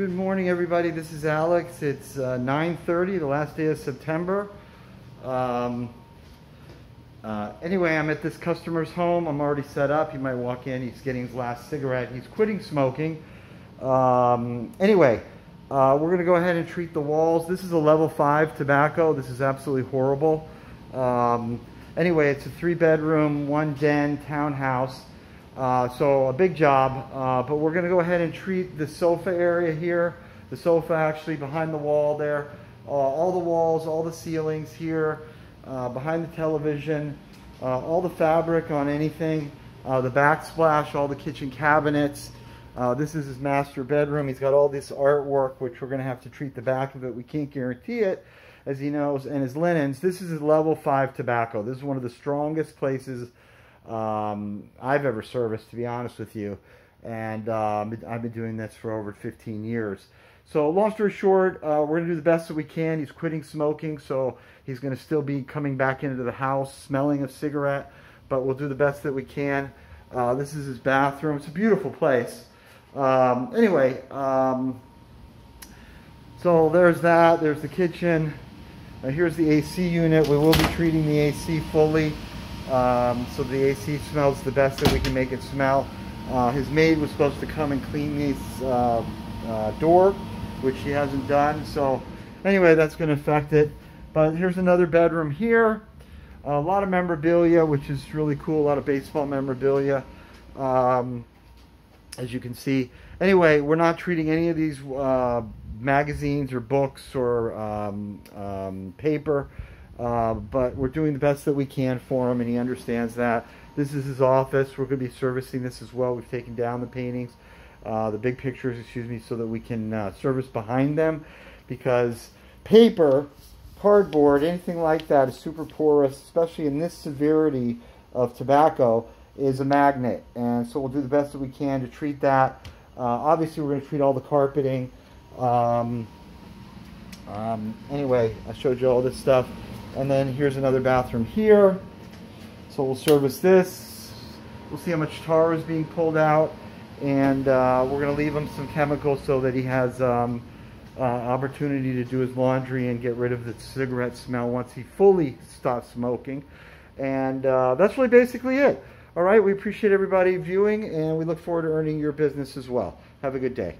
Good morning, everybody. This is Alex. It's uh, 9:30, the last day of September. Um, uh, anyway, I'm at this customer's home. I'm already set up. He might walk in. He's getting his last cigarette. He's quitting smoking. Um, anyway, uh, we're going to go ahead and treat the walls. This is a level five tobacco. This is absolutely horrible. Um, anyway, it's a three-bedroom, one den townhouse. Uh, so a big job, uh, but we're to go ahead and treat the sofa area here. The sofa actually behind the wall there. Uh, all the walls, all the ceilings here, uh, behind the television, uh, all the fabric on anything, uh, the backsplash, all the kitchen cabinets. this is his master bedroom. He's got all this artwork, which we're to have to treat the back of it. We can't guarantee it, as he knows, and his linens. This is his level 5 tobacco. This is one of the strongest places um, I've ever serviced, to be honest with you. And um, I've been doing this for over 15 years. So long story short, uh, we're going to do the best that we can. He's quitting smoking, so he's going to still be coming back into the house smelling of cigarette, but we'll do the best that we can. Uh, this is his bathroom. It's a beautiful place. Um, anyway, um, so there's that. There's the kitchen. Here's the AC unit. We will be treating the AC fully um, so the AC smells the best that we can make it smell. Uh, his maid was supposed to come and clean this uh, uh, door, which she hasn't done. So anyway, that's going to affect it. But here's another bedroom here. A lot of memorabilia, which is really cool. A lot of baseball memorabilia, um, as you can see. Anyway, we're not treating any of these uh, magazines or books or um, um paper. Uh, but we're doing the best that we can for him, and he understands that. This is his office. We're going to be servicing this as well. We've taken down the paintings, uh, the big pictures, excuse me, so that we can uh, service behind them because paper, cardboard, anything like that is super porous, especially in this severity of tobacco, is a magnet. And so we'll do the best that we can to treat that. Uh, obviously, we're going to treat all the carpeting. Um, um, anyway, I showed you all this stuff. And then here's another bathroom here. So we'll service this. We'll see how much tar is being pulled out. And uh, we're going to leave him some chemicals so that he has um, uh, opportunity to do his laundry and get rid of the cigarette smell once he fully stops smoking. And uh, that's really basically it. All right, we appreciate everybody viewing, and we look forward to earning your business as well. Have a good day.